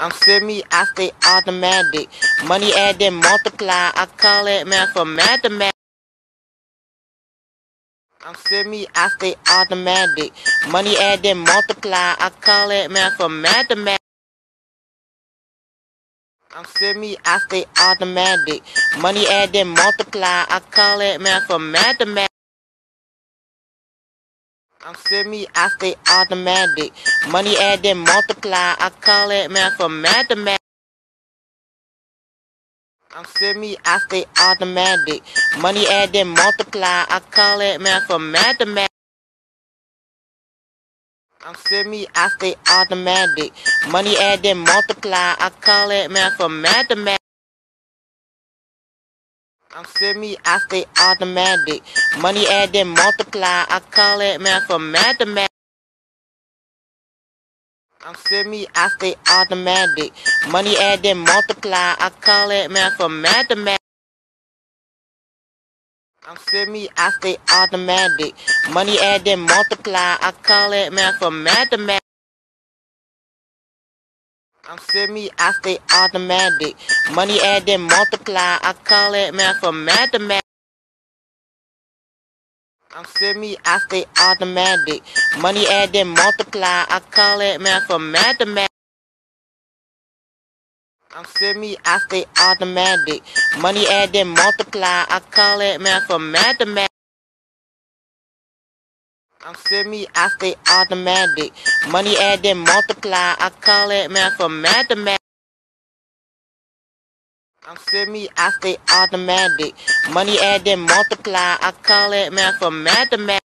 I'm semi, I stay automatic. Money add then multiply, I call it mathematics. I'm semi, I stay automatic. Money add then multiply, I call it mathematics. I'm semi, I stay automatic. Money add then multiply, I call it mathematics. I'm semi, I stay automatic. Money add then multiply, I call it mathematics. I'm semi, I stay automatic. Money add then multiply, I call it mathematics. I'm semi, I stay automatic. Money add then multiply, I call it mathematics. I'm semi, I stay automatic. Money add then multiply, I call it mathematics. I'm semi, I stay automatic. Money add then multiply, I call it mathematics. I'm semi, I stay automatic. Money add then multiply, I call it mathematics. I'm semi, I stay automatic. Money add then multiply, I call it mathematics. I'm semi, I stay automatic. Money add then multiply, I call it mathematics. I'm semi, I stay automatic. Money add then multiply, I call it mathematics. I'm semi, I stay automatic. Money add then multiply, I call it mathematics. I'm semi, I stay automatic. Money add then multiply, I call it mathematics.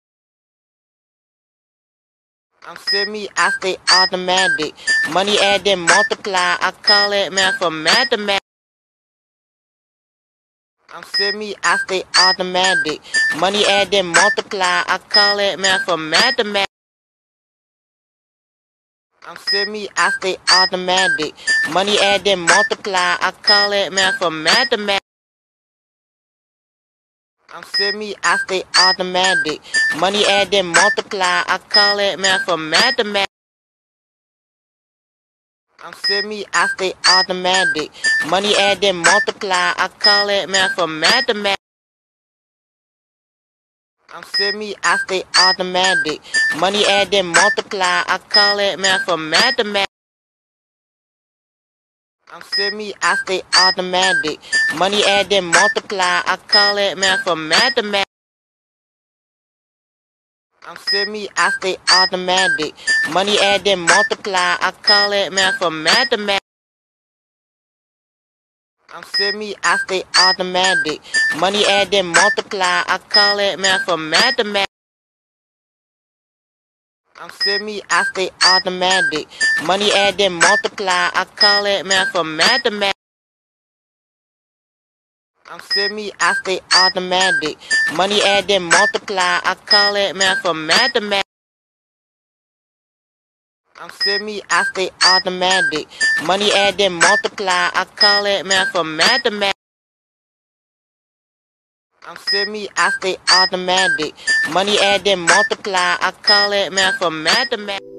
I'm semi, I stay automatic. Money add then multiply, I call it mathematics. I'm semi, I stay automatic. Money add then multiply, I call it mathematics. I'm semi, I stay automatic. Money add then multiply, I call it mathematics. I'm semi, I stay automatic. Money add then multiply, I call it mathematics. I'm semi, I stay automatic. Money add then multiply, I call it mathematics. I'm semi, I stay automatic. Money add then multiply, I call it mathematics. I'm semi, I stay automatic. Money add then multiply, I call it math I stay automatic. Money add then multiply, I call it mathematics. I'm semi, I stay automatic. Money add then multiply, I call it mathematics. I'm semi, I stay automatic. Money add then multiply, I call it mathematics. I'm semi, I stay automatic. Money add then multiply, I call it mathematics. I'm semi, I stay automatic. Money add then multiply, I call it mathematics. I'm semi, I stay automatic. Money add then multiply, I call it mathematics.